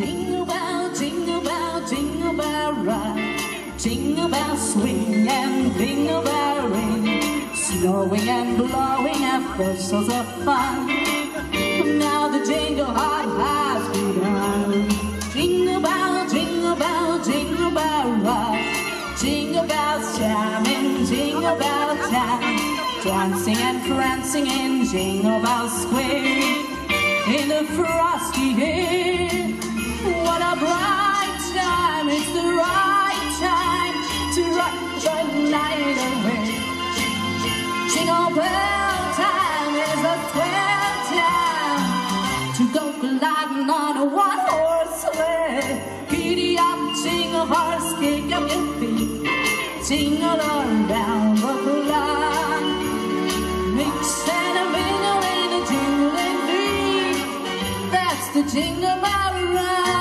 Jingle bell, jingle bell, jingle bell ride. Jingle bell swing and jingle bell ring. Snowing and blowing at so of fun. Now the jingle hop has begun. Jingle bell, jingle bell, jingle bell ride. Jingle bells jamming, jingle bell time. Dancing and prancing in Jingle Bell Square. In the frosty air. Bright time, it's the right time to rock the night away. Jingle bell time is a swell time to go gliding on a one horse sleigh. Giddy up, jingle horse, kick up your feet, jingle around the clock. Mix and a mingle and a jingling beat. That's the jingle bell ride.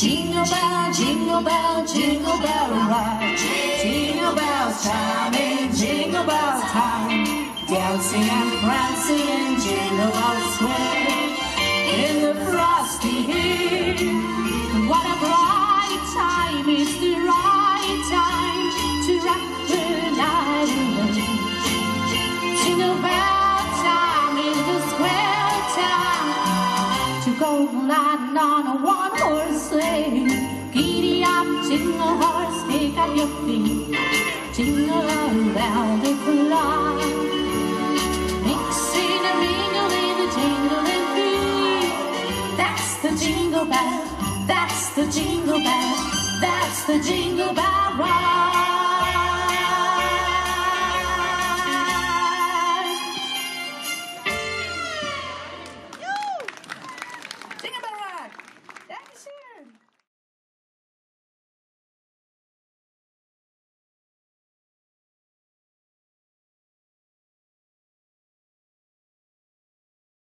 Jingle bell, jingle bell, jingle bell ride. Jingle bell chiming, jingle bell time. Dancing and prancing in jingle bell Square In the frosty air. Gliding on a one horse sleigh. Giddy up, jingle horse, pick up your feet, jingle around the clock. Mixing and mingling the jingling beat. That's the jingle bell, that's the jingle bell, that's the jingle bell ride.